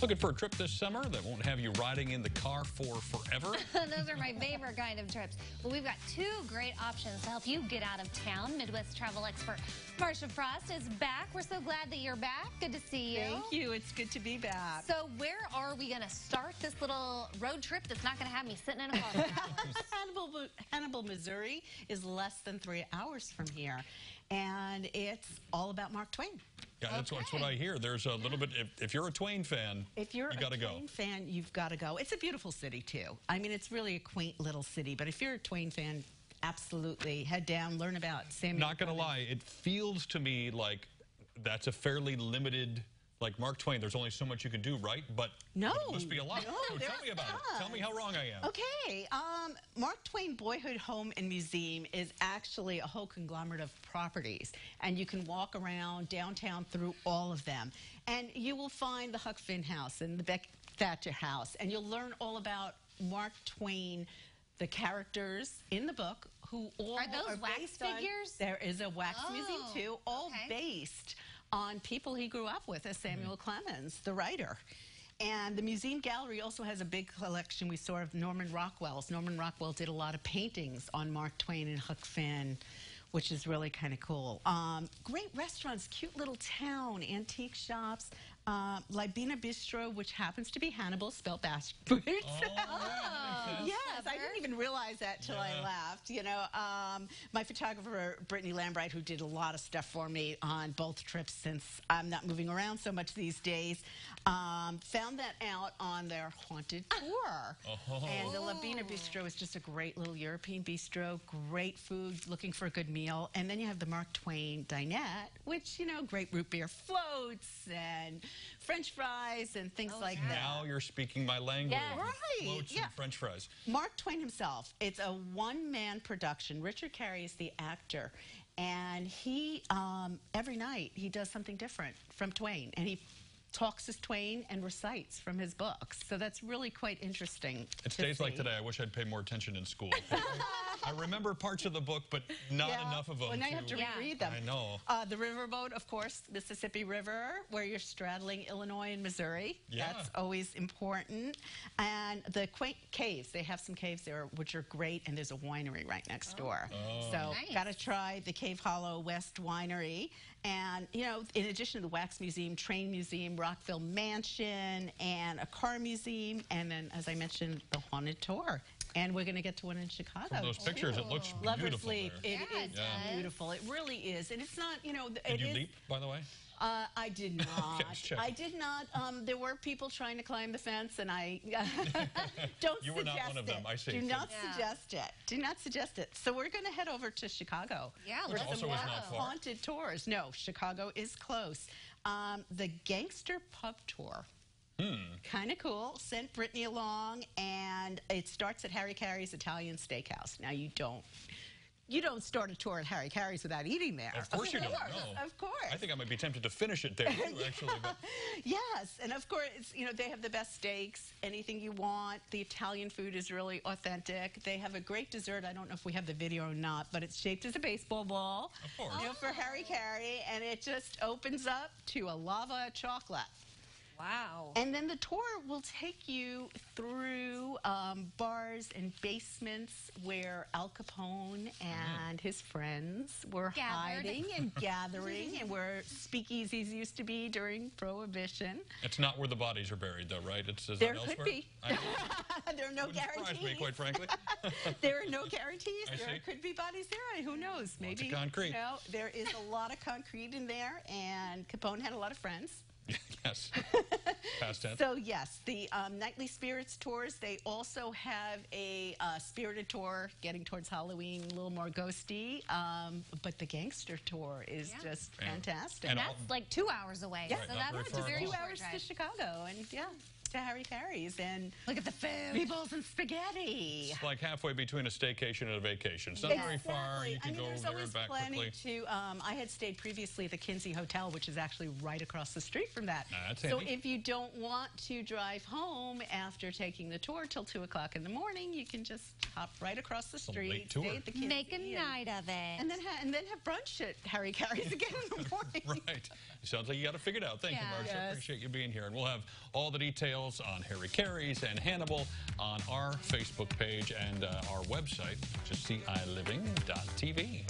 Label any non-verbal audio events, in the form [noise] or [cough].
Looking for a trip this summer that won't have you riding in the car for forever? [laughs] Those are my favorite kind of trips. Well, we've got two great options to help you get out of town. Midwest travel expert Marcia Frost is back. We're so glad that you're back. Good to see you. Thank you. It's good to be back. So where are we going to start this little road trip that's not going to have me sitting in a car? [laughs] Hannibal, Hannibal, Missouri is less than three hours from here. And it's all about Mark Twain. Yeah, that's, Okay. that's what I hear. There's a little bit, if, if you're a Twain fan, If you're you a got to go. Twain fan, you've got to go. It's a beautiful city, too. I mean, it's really a quaint little city. But if you're a Twain fan, absolutely head down, learn about Samuel. Not going to lie, it feels to me like that's a fairly limited, like Mark Twain, there's only so much you can do, right? But No. but it must be a lot. No, so tell me about it. Tell me how wrong I am. Okay. Um, Mark Twain Boyhood Home and Museum is actually a whole conglomerate of properties, and you can walk around downtown through all of them. And you will find the Huck Finn House and the Becky Thatcher House, and you'll learn all about Mark Twain, the characters in the book, who all Are those wax based on- figures? there is a wax museum Oh, too, all okay. based on people he grew up with, as Samuel Clemens, the writer. And the museum gallery also has a big collection we saw of Norman Rockwell's. Norman Rockwell did a lot of paintings on Mark Twain and Huck Finn, which is really kind of cool. Um, great restaurants, cute little town, antique shops. Uh, LaBinnah Bistro, which happens to be Hannibal, spelled backwards. [laughs] Oh, [laughs] Yes, I didn't even realize that till Yeah. I left. You know, um, my photographer Brittany Lambright, who did a lot of stuff for me on both trips, since I'm not moving around so much these days, um, found that out on their haunted [laughs] tour. Oh. And the LaBinnah Bistro is just a great little European bistro, great food, looking for a good meal. And then you have the Mark Twain Dinette, which you know, great root beer floats and French fries and things like that. Now you're speaking my language. Yeah. Right, Floats yeah. and French fries. Mark Twain himself. It's a one-man production. Richard Garey is the actor, and he um, every night he does something different from Twain, and he talks as Twain and recites from his books. So that's really quite interesting. It's to days like today. I wish I'd pay more attention in school. [laughs] I remember parts of the book, but not Yeah. enough of them. Well, now you have to Yeah. reread them. I know. Uh, the riverboat, of course, Mississippi River, where you're straddling Illinois and Missouri. Yeah. That's always important. And the quaint caves, they have some caves there which are great, and there's a winery right next door. Oh. So, Nice. got to try the Cave Hollow West Winery. And, you know, in addition to the Wax Museum, Train Museum, Rockcliffe Mansion, and a car museum, and then, as I mentioned, the Haunted Tour. And we're going to get to one in Chicago. From those pictures, it looks Lover's beautiful Leap. there. It is Yeah, it does. beautiful. It really is, and it's not. You know, th- Did it you is- leap, by the way? Uh, I did [laughs] not. just. I did not. Um, there were people trying to climb the fence, and I [laughs] [laughs] don't suggest. You were not one of it. them. I see. Do not Yeah. suggest it. Do not suggest it. So we're going to head over to Chicago. Yeah, for let's also some is more not far. haunted tours. No, Chicago is close. Um, the Gangster Pub Tour. Hmm. Kind of cool. Sent Brittany along, and it starts at Harry Caray's Italian Steakhouse. Now you don't, you don't start a tour at Harry Caray's without eating there. Of course you don't. No. Of course. I think I might be tempted to finish it there, too, [laughs] actually. But Yes, and of course, you know, they have the best steaks, anything you want. The Italian food is really authentic. They have a great dessert. I don't know if we have the video or not, but it's shaped as a baseball ball. Of course. You know, for Harry Caray, and it just opens up to a lava chocolate. Wow. And then the tour will take you through um, bars and basements where Al Capone and his friends were Gathered. hiding and [laughs] gathering, and where speakeasies used to be during Prohibition. it's not where the bodies are buried, though, right? It's is There that could elsewhere? be. [laughs] There are no wouldn't surprise guarantees. me, quite frankly. [laughs] there are no guarantees. I there see. could be bodies there. Who knows? Maybe. of concrete. You know, there is a lot of concrete in there, and Capone had a lot of friends. [laughs] yes. Past tense. [laughs] So yes, the um, nightly spirits tours. They also have a uh, spirited tour getting towards Halloween, a little more ghosty. Um, but the gangster tour is Yeah. just Yeah. fantastic. And That's like two hours away. Yeah. so Right, not that's very a very at two short hours to. Chicago, and yeah. To Harry Caray's and Look at the food. meatballs and spaghetti. It's like halfway between a staycation and a vacation. It's not very far. You can I mean, go there's there always and back plenty quickly. to. Um, I had stayed previously at the Kinzie Hotel, which is actually right across the street from that. Ah, that's so handy. if you don't want to drive home after taking the tour till two o'clock in the morning, you can just hop right across the a street, late tour. stay at the Kinzie, Make a and, night of it. and then ha- and then have brunch at Harry Caray's again in the [laughs] morning. Right. Sounds like you got to figure it figured out. Thank Yeah. you, Marcia. Yes. Appreciate you being here. And we'll have all the on Harry Caray's and Hannibal on our Facebook page and uh, our website, which is CILiving.tv.